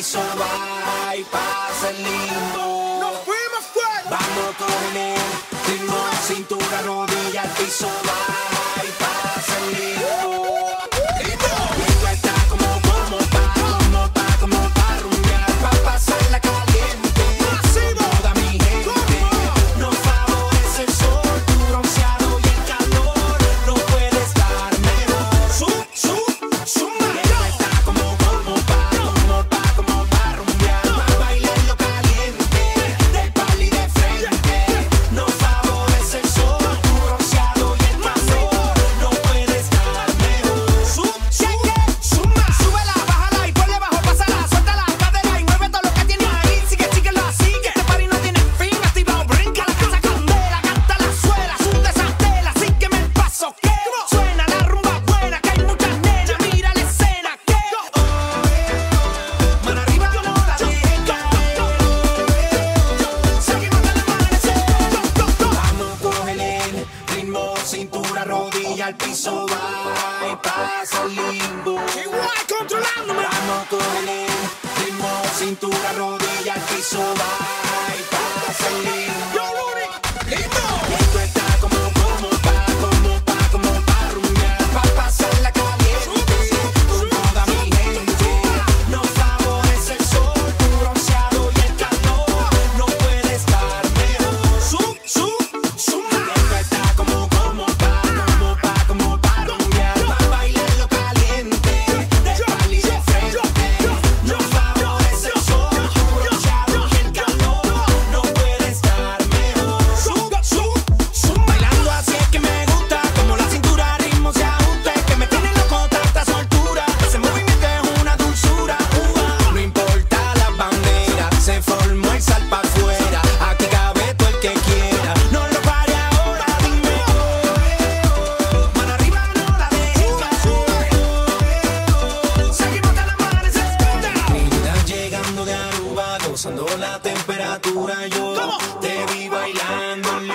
y solo hay pase lindo. ¡Nos fuimos fuera! Vamos con el ritmo, cintura, rodilla, piso, al piso va y pasa lindo. Igual controlándome. Vamos todo el ritmo, cintura, rodilla al piso va. La temperatura, yo te vi bailando